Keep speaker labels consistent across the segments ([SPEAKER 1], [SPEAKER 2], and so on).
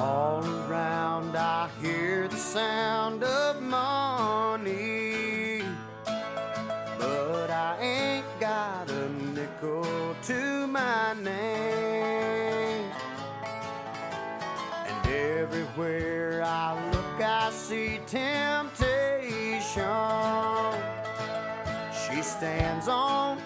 [SPEAKER 1] All around I hear the sound of money, but I ain't got a nickel to my name. And everywhere I look, I see temptation. She stands on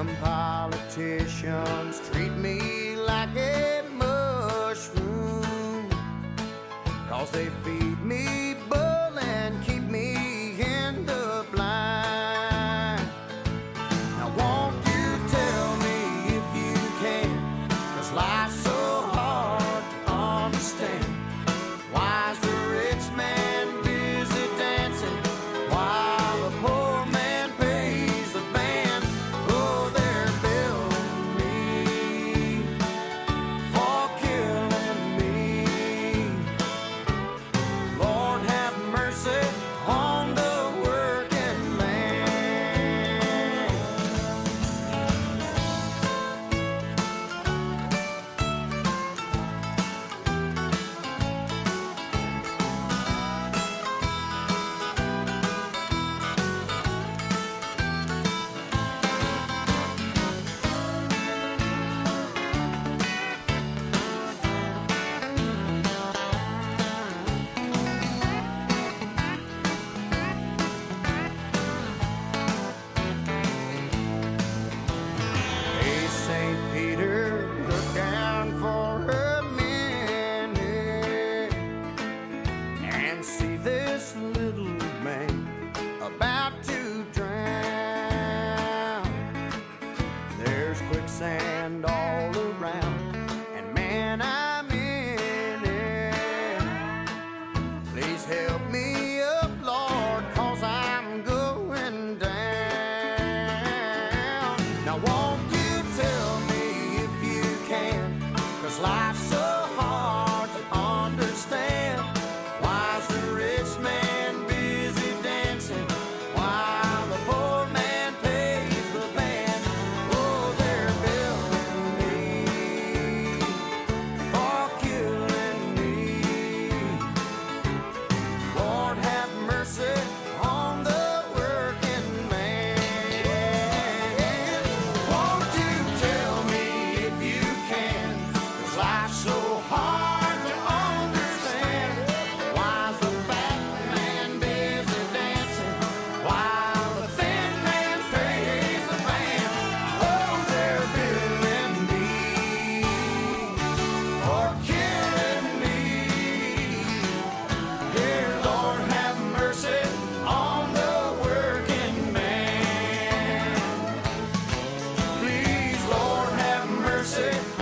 [SPEAKER 1] Them politicians treat me like a mushroom. Cause they feed me Please help me. answer.